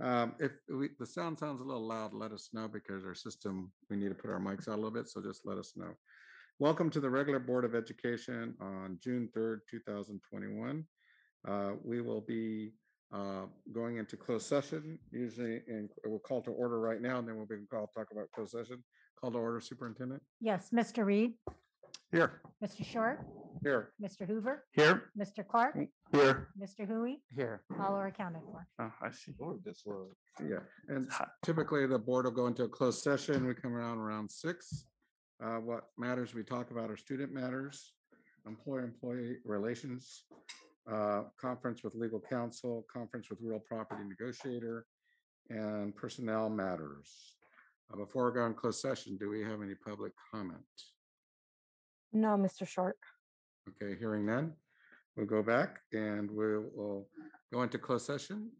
Um, If we, the sound sounds a little loud, let us know because our system, we need to put our mics out a little bit, so just let us know. Welcome to the regular Board of Education on June third, two thousand twenty-one. Uh, We will be uh, going into closed session, usually, and we'll call to order right now, and then we'll be called, talk about closed session. Call to order, Superintendent? Yes, Mr. Reed, Here. Mr. Short, Here. Mr. Hoover, Here. Mr. Clark, Here. Mr. Hui, Here. all are accounted for. Oh, I see. Yeah, and typically the board will go into a closed session. We come around around six. Uh, What matters we talk about are student matters, employer-employee relations, uh, conference with legal counsel, conference with real property negotiator, and personnel matters. Uh, Before we go in closed session, do we have any public comment? No, Mr. Short. Okay, hearing none, we'll go back and we will go into closed session